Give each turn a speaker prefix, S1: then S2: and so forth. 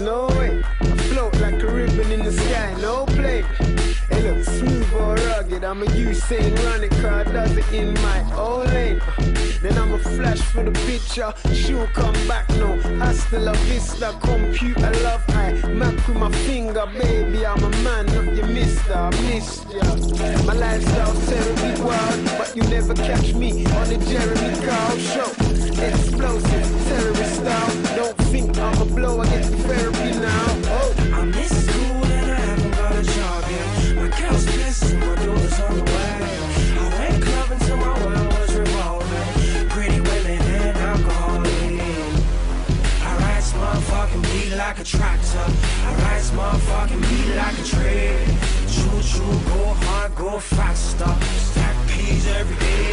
S1: no way. I float like a ribbon in the sky, no play. It looks smooth or rugged. I'm a Usain running car, does it in my own lane. Then I'm a flash for the picture. She'll come back, no. Hasta la vista, computer love. I map with my finger, baby. I'm a man, not your mister. I missed ya. My lifestyle terribly wild, but you never catch me on the Jeremy Kyle show.
S2: like a tractor. I rise motherfucking beat like a train. Choo choo, go hard, go faster. Stack peas every day.